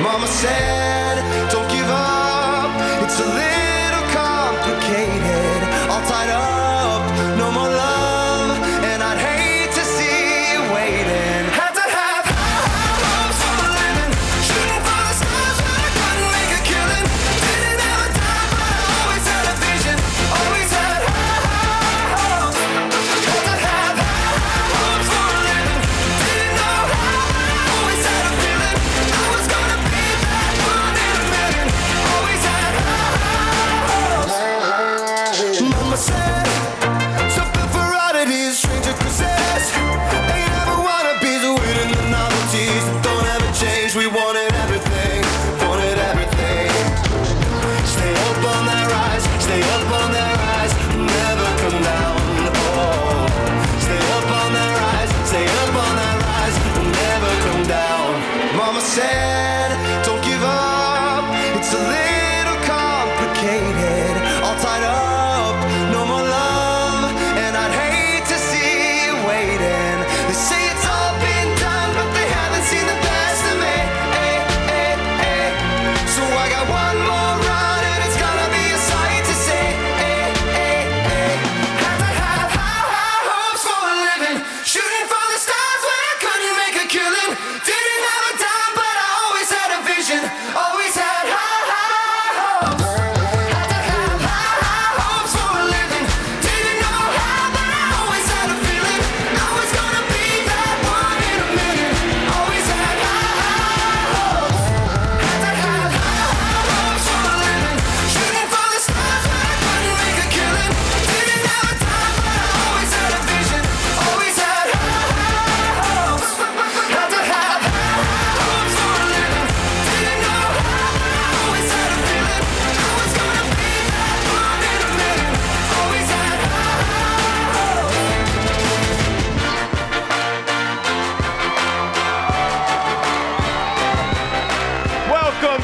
Mama said, don't give up. It's a little complicated, all tied up. It's a little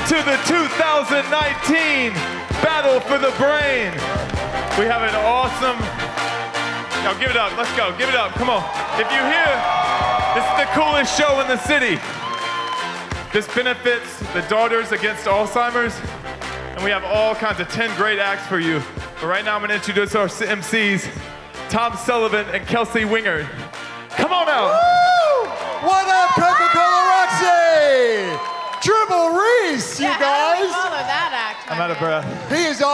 to the 2019 Battle for the Brain. We have an awesome. Now give it up. Let's go. Give it up. Come on. If you hear, this is the coolest show in the city. This benefits the Daughters Against Alzheimer's, and we have all kinds of 10 great acts for you. But right now, I'm going to introduce our MCs, Tom Sullivan and Kelsey Winger. Come on out. Woo! of breath. He is all